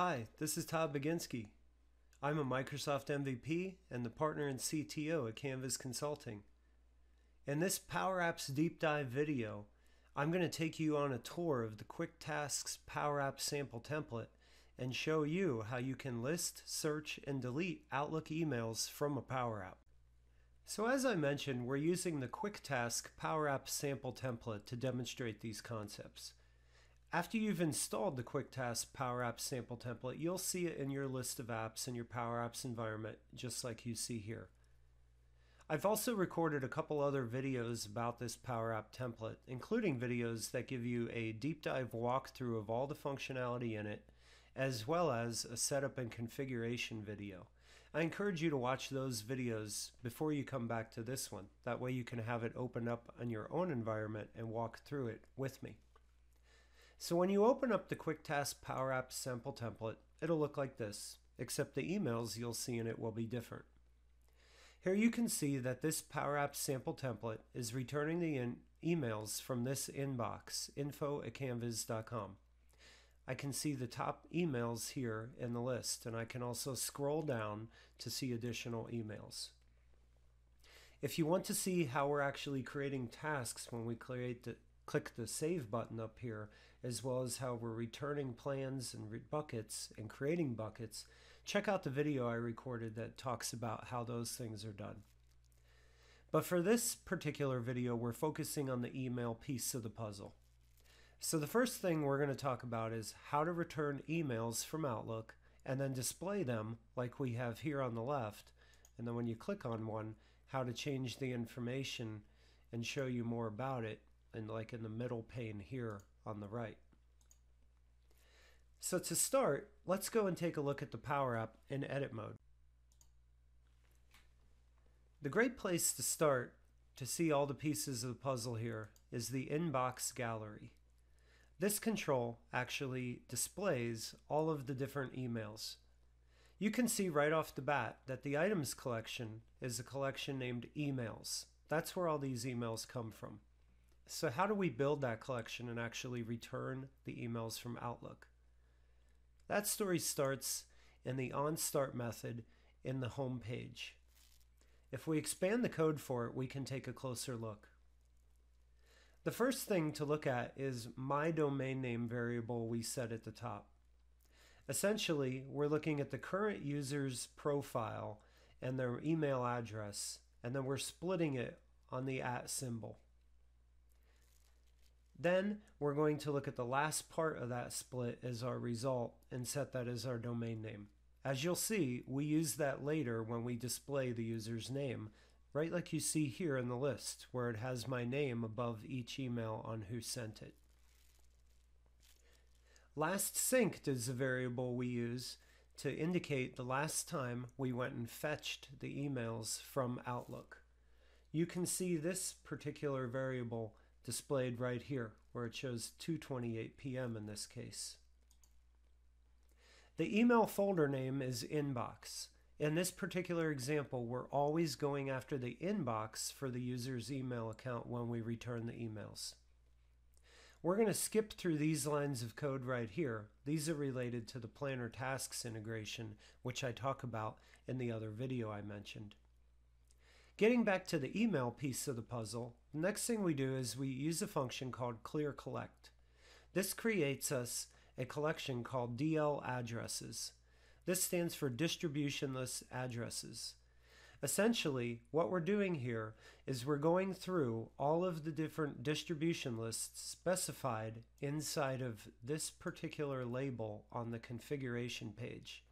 Hi, this is Todd Baginski. I'm a Microsoft MVP and the partner and CTO at Canviz Consulting. In this Power Apps deep dive video, I'm going to take you on a tour of the Quick Tasks Power Apps sample template and show you how you can list, search, and delete Outlook emails from a Power App. So as I mentioned, we're using the Quick Task Power Apps sample template to demonstrate these concepts. After you've installed the QuickTask Power Apps sample template, you'll see it in your list of apps in your Power Apps environment, just like you see here. I've also recorded a couple other videos about this Power App template, including videos that give you a deep dive walkthrough of all the functionality in it, as well as a setup and configuration video. I encourage you to watch those videos before you come back to this one. That way you can have it open up on your own environment and walk through it with me. So when you open up the QuickTask Power Apps sample template, it'll look like this, except the emails you'll see in it will be different. Here you can see that this Power Apps sample template is returning the emails from this inbox, info at canviz.com. I can see the top emails here in the list, and I can also scroll down to see additional emails. If you want to see how we're actually creating tasks when we create the click the Save button up here, as well as how we're returning plans and buckets and creating buckets, check out the video I recorded that talks about how those things are done. But for this particular video, we're focusing on the email piece of the puzzle. So the first thing we're going to talk about is how to return emails from Outlook and then display them like we have here on the left. And then when you click on one, how to change the information and show you more about it and like in the middle pane here on the right. So to start, let's go and take a look at the Power App in edit mode. The great place to start to see all the pieces of the puzzle here is the inbox gallery. This control actually displays all of the different emails. You can see right off the bat that the items collection is a collection named emails. That's where all these emails come from. So how do we build that collection and actually return the emails from Outlook? That story starts in the onStart method in the home page. If we expand the code for it, we can take a closer look. The first thing to look at is my domain name variable we set at the top. Essentially, we're looking at the current user's profile and their email address, and then we're splitting it on the at symbol. Then we're going to look at the last part of that split as our result and set that as our domain name. As you'll see, we use that later when we display the user's name, right like you see here in the list, where it has my name above each email on who sent it. Last synced is a variable we use to indicate the last time we went and fetched the emails from Outlook. You can see this particular variable displayed right here, where it shows 2.28 p.m. in this case. The email folder name is inbox. In this particular example, we're always going after the inbox for the user's email account when we return the emails. We're going to skip through these lines of code right here. These are related to the Planner Tasks integration, which I talk about in the other video I mentioned. Getting back to the email piece of the puzzle, the next thing we do is we use a function called clear collect. This creates us a collection called DL addresses. This stands for distribution list addresses. Essentially, what we're doing here is we're going through all of the different distribution lists specified inside of this particular label on the configuration page.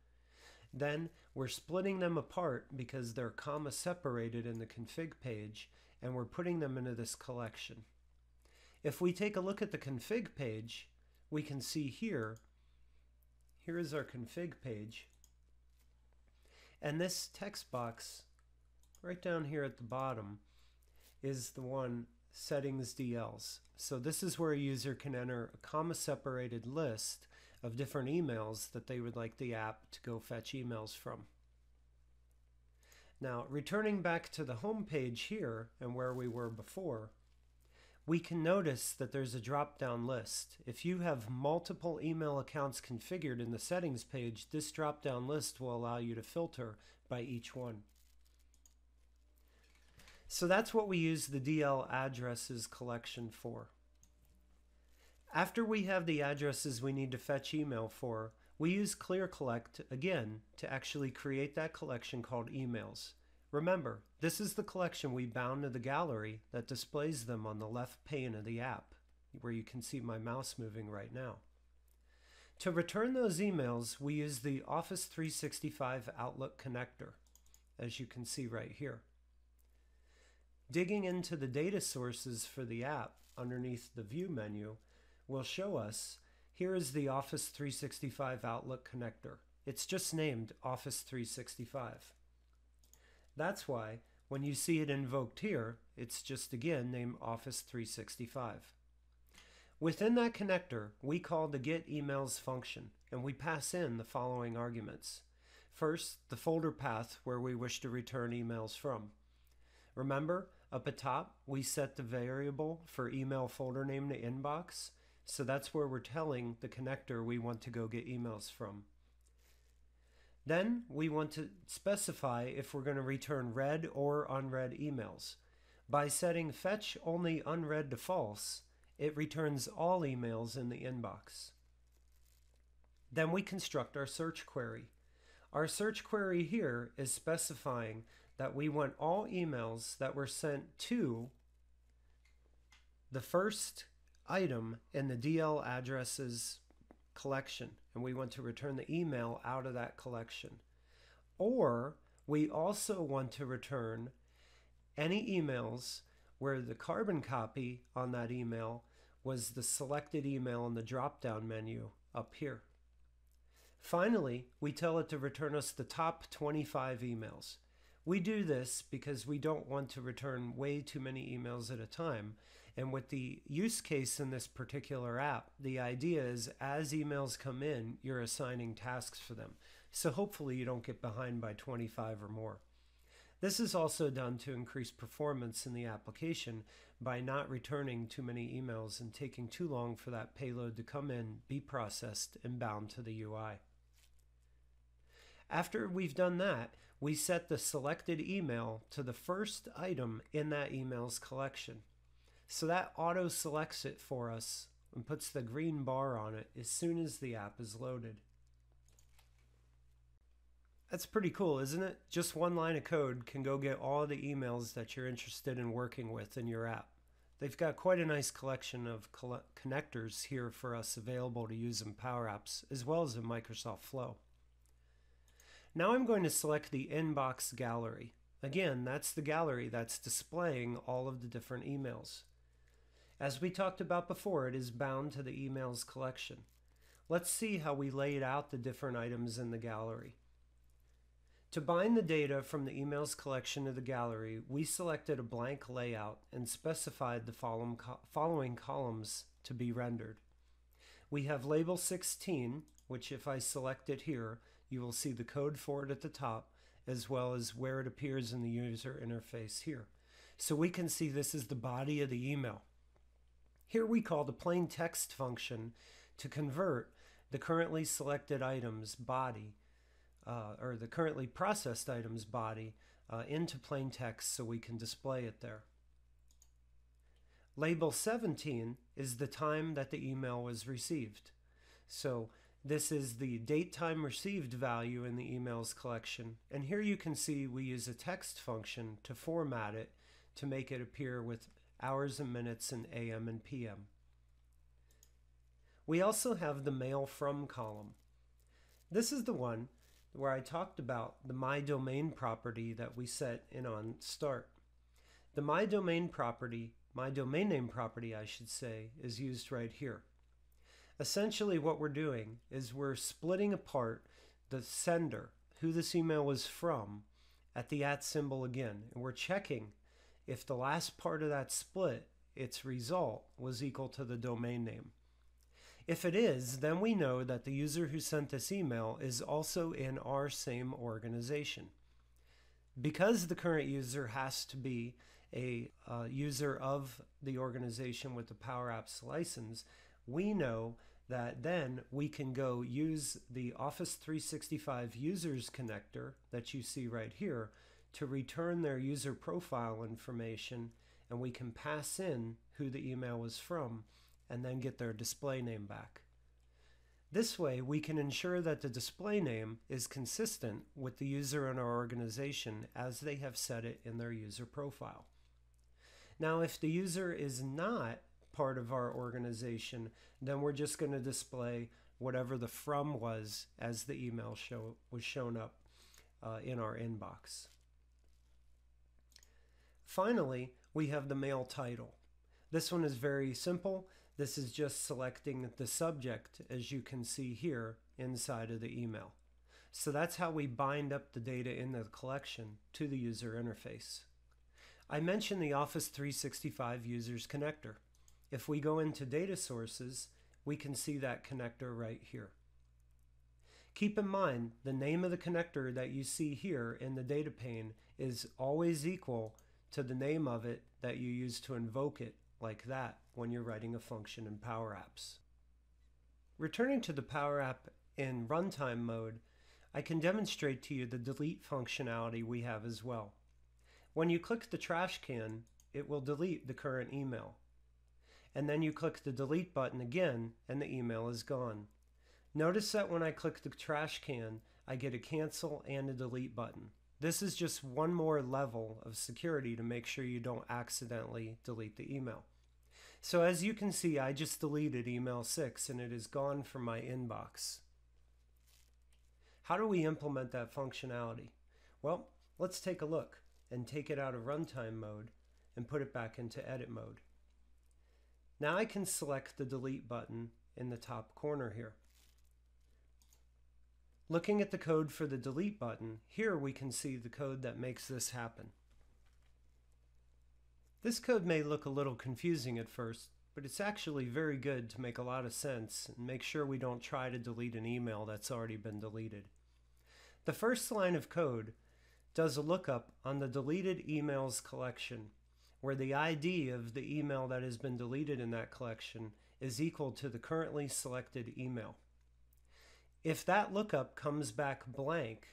Then we're splitting them apart because they're comma separated in the config page and we're putting them into this collection. If we take a look at the config page, we can see here, here is our config page. And this text box right down here at the bottom is the one settings DLs. So this is where a user can enter a comma separated list of different emails that they would like the app to go fetch emails from. Now returning back to the home page here and where we were before, we can notice that there's a drop down list. If you have multiple email accounts configured in the settings page, this drop down list will allow you to filter by each one. So that's what we use the DL addresses collection for. After we have the addresses we need to fetch email for, we use ClearCollect again to actually create that collection called emails. Remember, this is the collection we bound to the gallery that displays them on the left pane of the app, where you can see my mouse moving right now. To return those emails, we use the Office 365 Outlook connector, as you can see right here. Digging into the data sources for the app underneath the View menu will show us here is the Office 365 Outlook connector. It's just named Office 365. That's why when you see it invoked here, it's just again named Office 365. Within that connector, we call the get emails function and we pass in the following arguments. First, the folder path where we wish to return emails from. Remember, up at top, we set the variable for email folder name to inbox, so that's where we're telling the connector we want to go get emails from. Then we want to specify if we're going to return read or unread emails. By setting fetch only unread to false, it returns all emails in the inbox. Then we construct our search query. Our search query here is specifying that we want all emails that were sent to the first item in the DL addresses collection and we want to return the email out of that collection. Or we also want to return any emails where the carbon copy on that email was the selected email in the drop down menu up here. Finally, we tell it to return us the top 25 emails. We do this because we don't want to return way too many emails at a time and with the use case in this particular app, the idea is as emails come in, you're assigning tasks for them. So hopefully you don't get behind by 25 or more. This is also done to increase performance in the application by not returning too many emails and taking too long for that payload to come in, be processed, and bound to the UI. After we've done that, we set the selected email to the first item in that email's collection. So that auto selects it for us and puts the green bar on it as soon as the app is loaded. That's pretty cool, isn't it? Just one line of code can go get all the emails that you're interested in working with in your app. They've got quite a nice collection of connectors here for us available to use in Power Apps, as well as in Microsoft Flow. Now I'm going to select the Inbox Gallery. Again, that's the gallery that's displaying all of the different emails. As we talked about before, it is bound to the emails collection. Let's see how we laid out the different items in the gallery. To bind the data from the emails collection to the gallery, we selected a blank layout and specified the following columns to be rendered. We have label 16, which if I select it here, you will see the code for it at the top, as well as where it appears in the user interface here. So we can see this is the body of the email. Here we call the plain text function to convert the currently selected items body uh, or the currently processed items body uh, into plain text so we can display it there. Label 17 is the time that the email was received. So this is the date time received value in the emails collection. And here you can see we use a text function to format it to make it appear with hours and minutes in AM and PM. We also have the mail from column. This is the one where I talked about the my domain property that we set in on start. The my domain property, my domain name property, I should say, is used right here. Essentially, what we're doing is we're splitting apart the sender, who this email was from, at the at symbol again, and we're checking if the last part of that split, its result, was equal to the domain name. If it is, then we know that the user who sent this email is also in our same organization. Because the current user has to be a uh, user of the organization with the Power Apps license, we know that then we can go use the Office 365 users connector that you see right here to return their user profile information and we can pass in who the email was from and then get their display name back. This way, we can ensure that the display name is consistent with the user in our organization as they have set it in their user profile. Now, if the user is not part of our organization, then we're just going to display whatever the from was as the email show was shown up uh, in our inbox. Finally, we have the mail title. This one is very simple. This is just selecting the subject as you can see here inside of the email. So that's how we bind up the data in the collection to the user interface. I mentioned the Office 365 Users Connector. If we go into Data Sources, we can see that connector right here. Keep in mind, the name of the connector that you see here in the data pane is always equal to the name of it that you use to invoke it like that when you're writing a function in Power Apps. Returning to the Power App in runtime mode, I can demonstrate to you the delete functionality we have as well. When you click the trash can, it will delete the current email. And then you click the delete button again and the email is gone. Notice that when I click the trash can, I get a cancel and a delete button. This is just one more level of security to make sure you don't accidentally delete the email. So as you can see, I just deleted email 6 and it is gone from my inbox. How do we implement that functionality? Well, let's take a look and take it out of runtime mode and put it back into edit mode. Now I can select the delete button in the top corner here. Looking at the code for the delete button, here we can see the code that makes this happen. This code may look a little confusing at first, but it's actually very good to make a lot of sense and make sure we don't try to delete an email that's already been deleted. The first line of code does a lookup on the deleted emails collection, where the ID of the email that has been deleted in that collection is equal to the currently selected email. If that lookup comes back blank,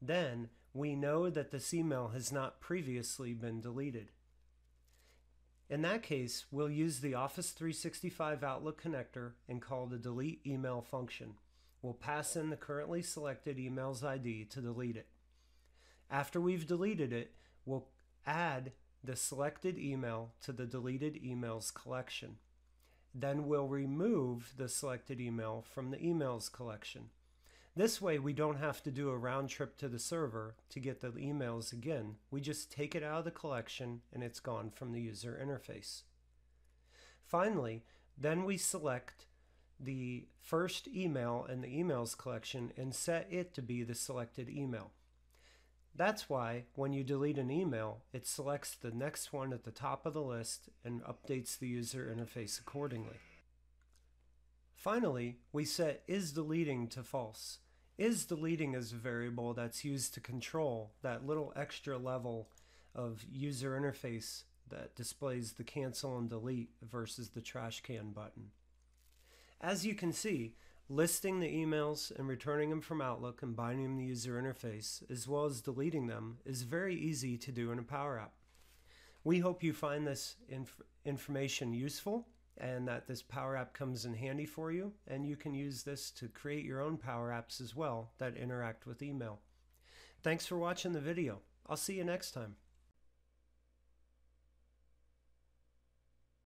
then we know that this email has not previously been deleted. In that case, we'll use the Office 365 Outlook connector and call the delete email function. We'll pass in the currently selected email's ID to delete it. After we've deleted it, we'll add the selected email to the deleted emails collection. Then we'll remove the selected email from the emails collection. This way, we don't have to do a round trip to the server to get the emails again. We just take it out of the collection and it's gone from the user interface. Finally, then we select the first email in the emails collection and set it to be the selected email. That's why when you delete an email, it selects the next one at the top of the list and updates the user interface accordingly. Finally, we set is deleting to false. Is deleting is a variable that's used to control that little extra level of user interface that displays the cancel and delete versus the trash can button. As you can see, listing the emails and returning them from Outlook and binding them to the user interface, as well as deleting them, is very easy to do in a Power App. We hope you find this inf information useful and that this Power App comes in handy for you, and you can use this to create your own Power Apps as well that interact with email. Thanks for watching the video. I'll see you next time.